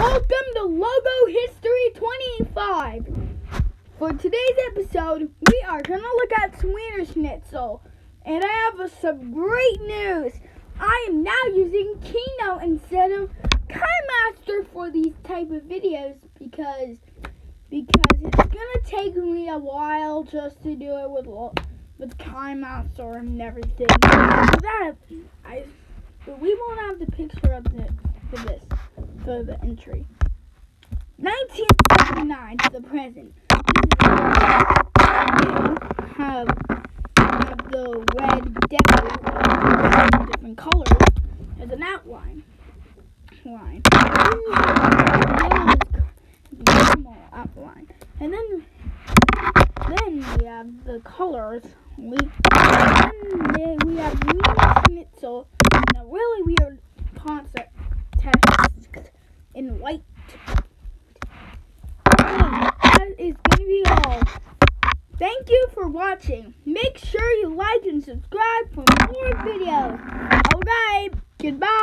Welcome to Logo History 25. For today's episode, we are going to look at Wienerschnitzel. And I have some great news. I am now using Keynote instead of KineMaster for these type of videos because because it's going to take me a while just to do it with with KineMaster and everything. that I but we won't have the picture of the for this for the entry. 1979 to the present. Have, have the red devil different colors as an outline. Line. normal outline. And then then we have the colors. We then we have Schnitzel a really weird concept test in white. that is going to be all. Thank you for watching. Make sure you like and subscribe for more videos. Alright, goodbye.